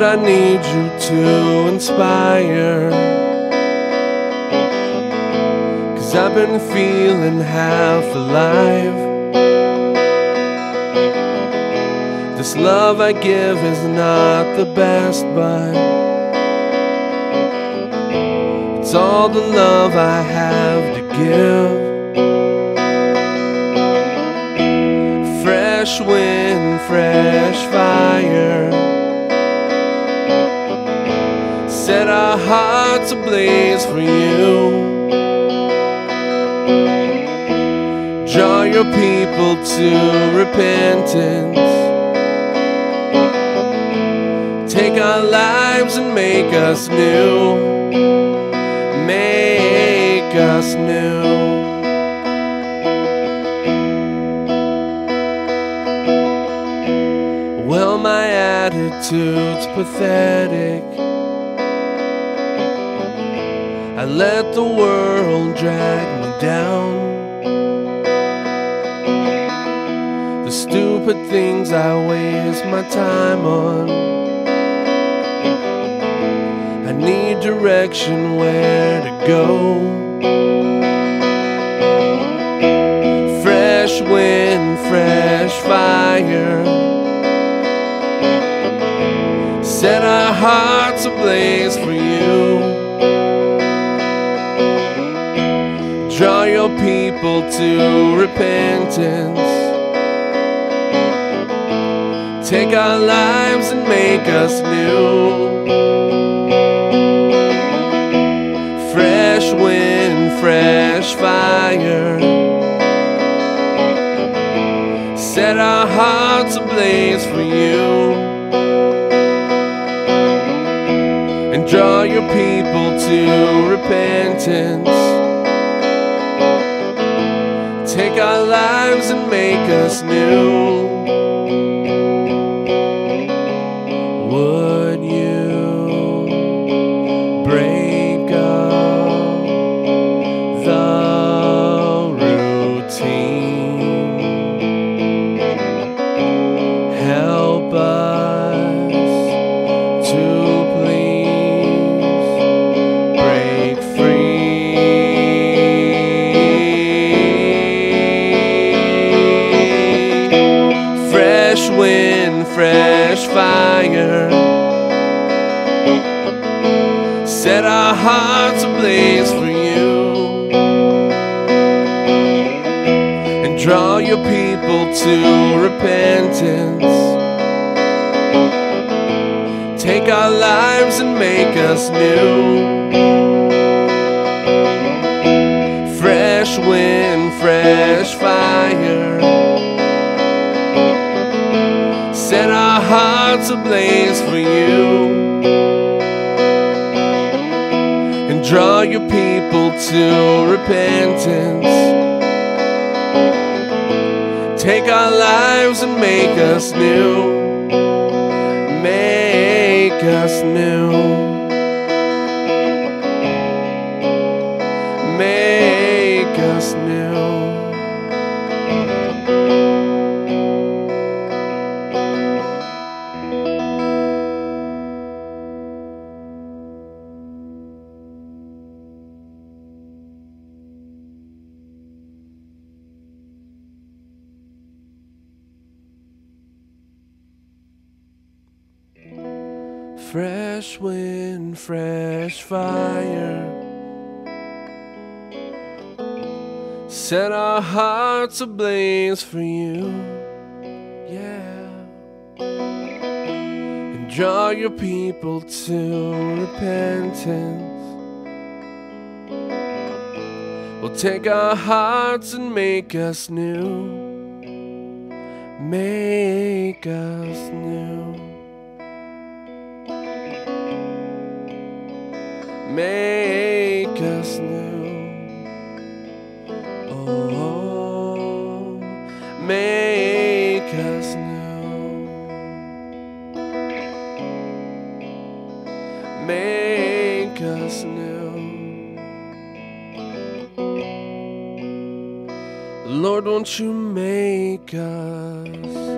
Lord, I need you to inspire. Cause I've been feeling half alive. This love I give is not the best, but it's all the love I have to give. Fresh wind, fresh fire. Hearts ablaze for you. Draw your people to repentance. Take our lives and make us new. Make us new. Well, my attitude's pathetic. I let the world drag me down. The stupid things I waste my time on. I need direction where to go. Fresh wind, fresh fire. Set our hearts ablaze for you. Draw your people to repentance. Take our lives and make us new. Fresh wind, fresh fire. Set our hearts ablaze for you. And draw your people to repentance. Take our lives and make us new. Set our hearts ablaze for you. And draw your people to repentance. Take our lives and make us new. Fresh wind, fresh fire. Hearts blaze for you. And draw your people to repentance. Take our lives and make us new. Make us new. Make us new. Fresh wind, fresh fire. Set our hearts ablaze for you. Yeah. And draw your people to repentance. We'll take our hearts and make us new. Make us new. Make us new. Oh, oh, make us new. Make us new. Lord, won't you make us